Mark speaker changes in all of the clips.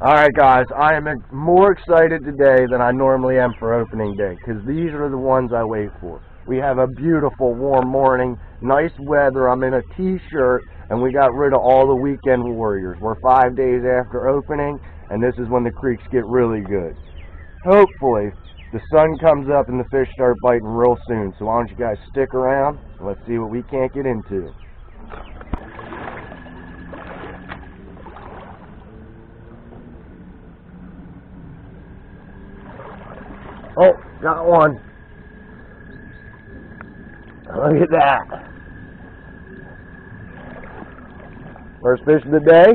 Speaker 1: Alright guys, I am more excited today than I normally am for opening day, because these are the ones I wait for. We have a beautiful warm morning, nice weather, I'm in a t-shirt, and we got rid of all the weekend warriors. We're five days after opening, and this is when the creeks get really good. Hopefully, the sun comes up and the fish start biting real soon, so why don't you guys stick around, and let's see what we can't get into. Oh, got one. Look at that. First fish of the day.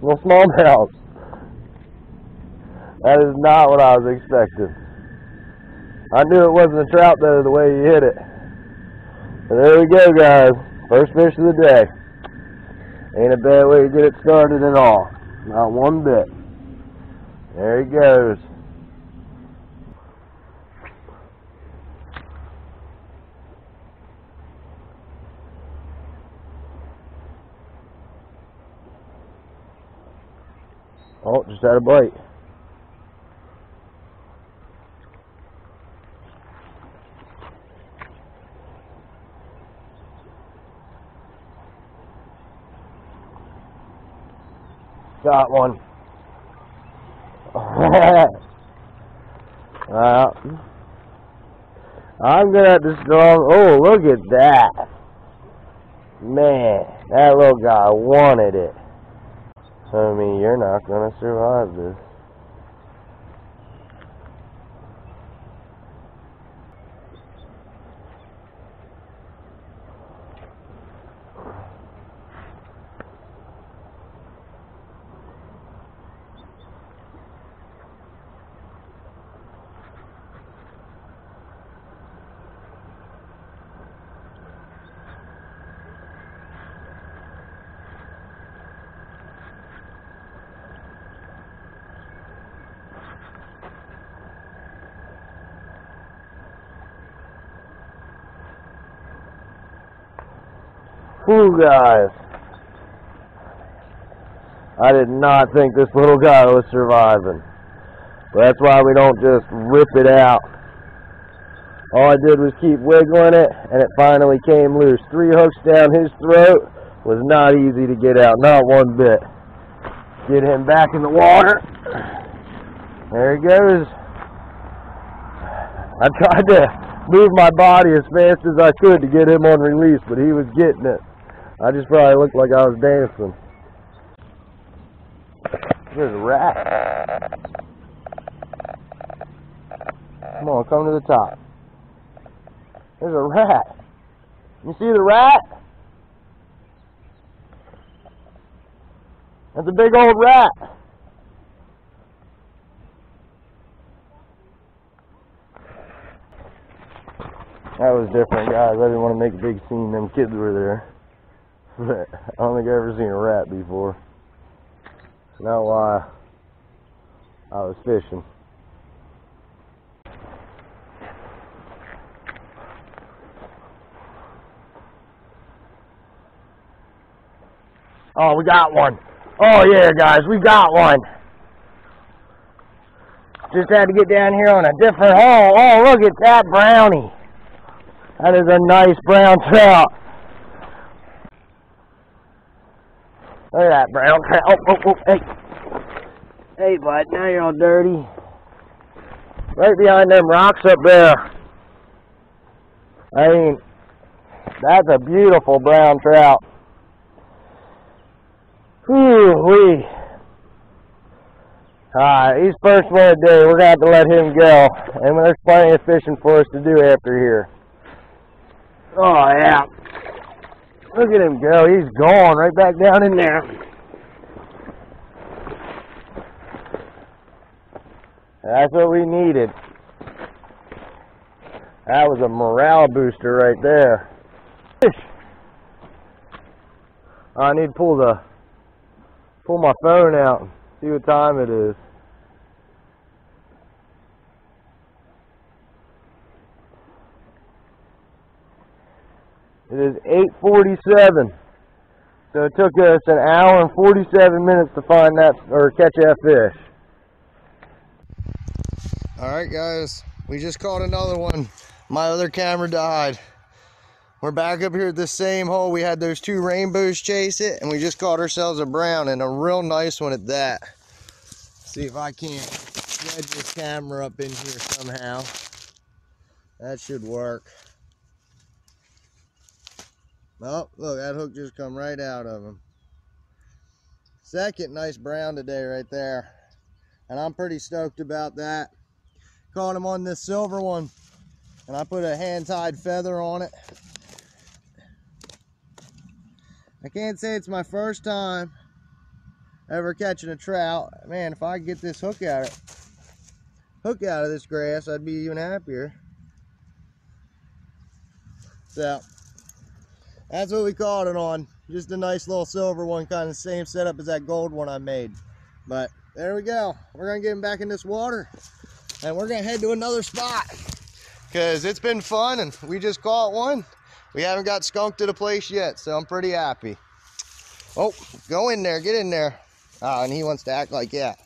Speaker 1: Little smallmouth. That is not what I was expecting. I knew it wasn't a trout though, the way he hit it. But there we go, guys. First fish of the day. Ain't a bad way to get it started at all. Not one bit. There he goes. Had a bite. Got one. well, I'm gonna have to strong. Oh, look at that. Man, that little guy wanted it. Homie, you're not gonna survive this. Guys. I did not think this little guy was surviving. But that's why we don't just rip it out. All I did was keep wiggling it, and it finally came loose. Three hooks down his throat was not easy to get out, not one bit. Get him back in the water. There he goes. I tried to move my body as fast as I could to get him on release, but he was getting it. I just probably looked like I was dancing. There's a rat. Come on, come to the top. There's a rat. You see the rat? That's a big old rat. That was different, guys. I didn't want to make a big scene. Them kids were there. I don't think I've ever seen a rat before. Not why I was fishing. Oh, we got one. Oh, yeah, guys, we got one. Just had to get down here on a different hole. Oh, look at that brownie. That is a nice brown trout. Look at that brown trout. Oh, oh, oh, hey. Hey, bud, now you're all dirty. Right behind them rocks up there. I mean, that's a beautiful brown trout. Whew, wee. Alright, he's first one of the day. We're going to have to let him go. And there's plenty of fishing for us to do after here. Oh, yeah. Look at him go. He's gone right back down in there. That's what we needed. That was a morale booster right there. Fish. I need to pull the pull my phone out and see what time it is. It is 847. So it took us an hour and 47 minutes to find that, or catch that fish. All right, guys, we just caught another one. My other camera died. We're back up here at the same hole. We had those two rainbows chase it, and we just caught ourselves a brown, and a real nice one at that. See if I can't thread this camera up in here somehow. That should work. Oh, look, that hook just come right out of him. Second nice brown today right there. And I'm pretty stoked about that. Caught him on this silver one. And I put a hand-tied feather on it. I can't say it's my first time ever catching a trout. Man, if I get this hook out hook out of this grass, I'd be even happier. So that's what we caught it on. Just a nice little silver one, kind of the same setup as that gold one I made. But there we go. We're gonna get him back in this water and we're gonna head to another spot because it's been fun and we just caught one we haven't got skunked to the place yet, so I'm pretty happy. Oh, go in there, get in there. Oh, and he wants to act like that.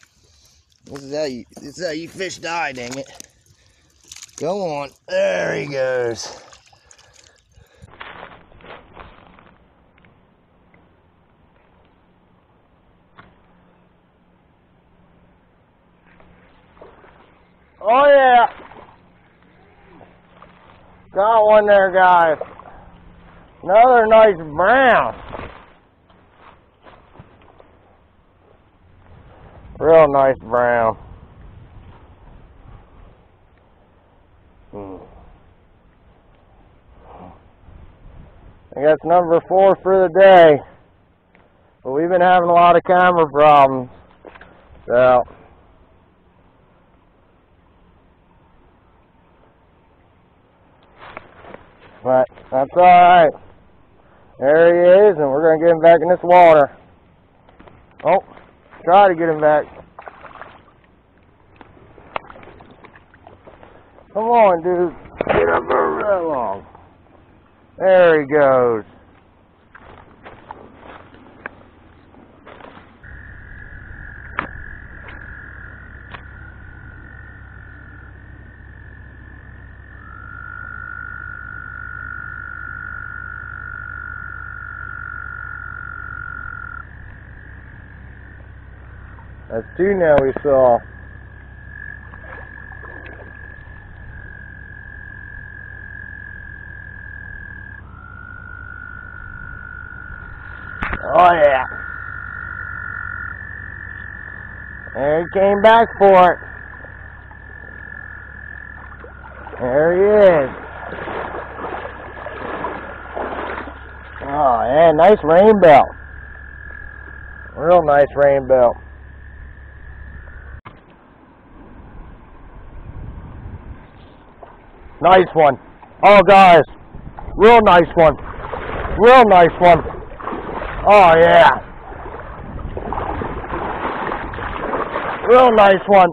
Speaker 1: This is how you, this is how you fish die, dang it. Go on. There he goes. Oh yeah. Got one there, guys. Another nice brown. Real nice brown. Hmm. I guess number four for the day. But we've been having a lot of camera problems. So but that's alright. There he is, and we're going to get him back in this water. Oh, try to get him back. Come on, dude. Get up there long. There he goes. That's two now we saw. Oh yeah. There he came back for it. There he is. Oh yeah, nice rainbow. Real nice rainbow. Nice one. Oh, guys. Real nice one. Real nice one. Oh, yeah. Real nice one.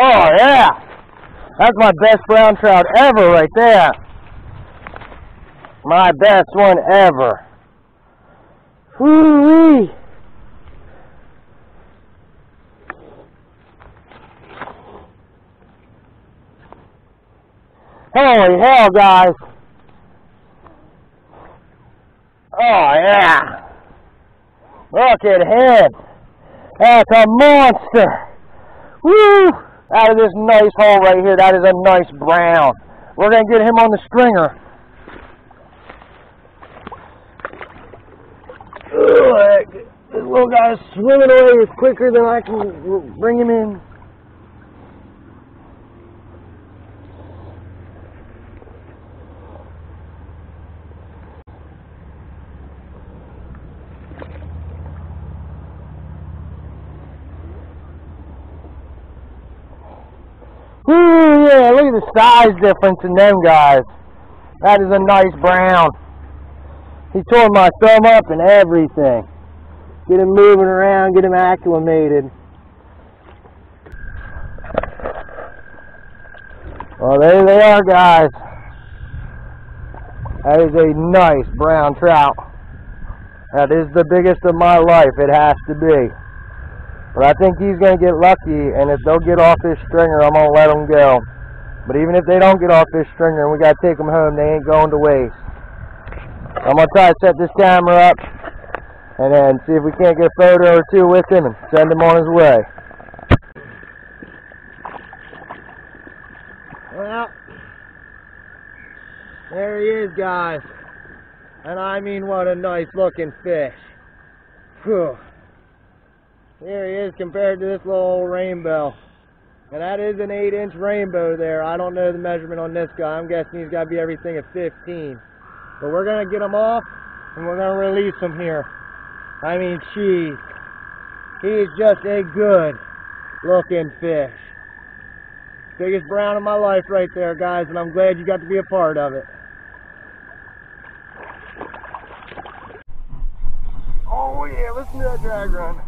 Speaker 1: Oh, yeah. That's my best brown trout ever right there. My best one ever. Whoo-wee. Holy hell, guys. Oh, yeah. Look at him. That's a monster. Woo! Out of this nice hole right here, that is a nice brown. We're going to get him on the stringer. Ugh, this little guy's swimming away quicker than I can bring him in. Yeah, look at the size difference in them guys. That is a nice brown. He tore my thumb up and everything. Get him moving around, get him acclimated. Well, there they are, guys. That is a nice brown trout. That is the biggest of my life. It has to be. But I think he's going to get lucky, and if they'll get off this stringer, I'm going to let him go. But even if they don't get off this stringer and we got to take them home, they ain't going to waste. I'm going to try to set this camera up and then see if we can't get a photo or two with him and send him on his way. Well, there he is, guys. And I mean, what a nice looking fish. Whew. Here he is compared to this little old rainbow. And that is an 8 inch rainbow there. I don't know the measurement on this guy. I'm guessing he's got to be everything at 15. But we're going to get him off and we're going to release him here. I mean, geez. He is just a good looking fish. Biggest brown of my life right there, guys, and I'm glad you got to be a part of it. Oh yeah, listen to that drag run.